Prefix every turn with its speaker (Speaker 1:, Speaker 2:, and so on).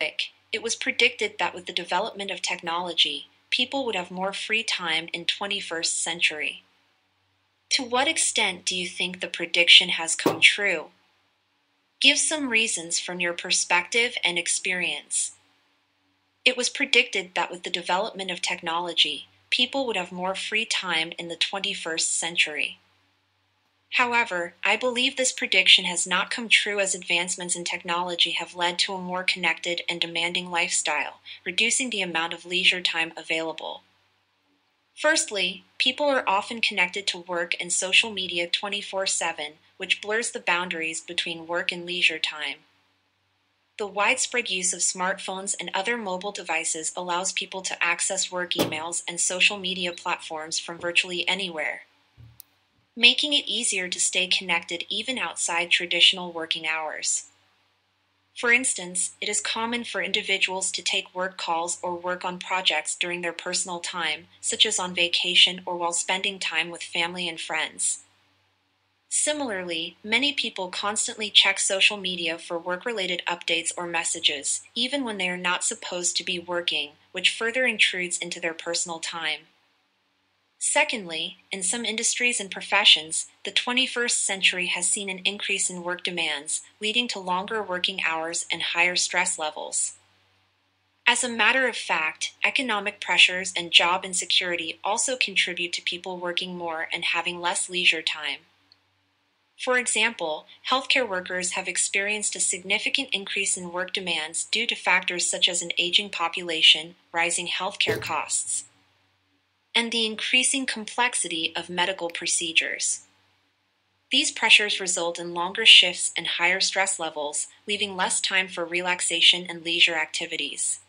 Speaker 1: It was predicted that with the development of technology, people would have more free time in 21st century. To what extent do you think the prediction has come true? Give some reasons from your perspective and experience. It was predicted that with the development of technology, people would have more free time in the 21st century. However, I believe this prediction has not come true as advancements in technology have led to a more connected and demanding lifestyle, reducing the amount of leisure time available. Firstly, people are often connected to work and social media 24 7, which blurs the boundaries between work and leisure time. The widespread use of smartphones and other mobile devices allows people to access work emails and social media platforms from virtually anywhere, making it easier to stay connected even outside traditional working hours. For instance, it is common for individuals to take work calls or work on projects during their personal time, such as on vacation or while spending time with family and friends. Similarly, many people constantly check social media for work-related updates or messages, even when they are not supposed to be working, which further intrudes into their personal time. Secondly, in some industries and professions, the 21st century has seen an increase in work demands, leading to longer working hours and higher stress levels. As a matter of fact, economic pressures and job insecurity also contribute to people working more and having less leisure time. For example, healthcare workers have experienced a significant increase in work demands due to factors such as an aging population, rising healthcare costs, and the increasing complexity of medical procedures. These pressures result in longer shifts and higher stress levels, leaving less time for relaxation and leisure activities.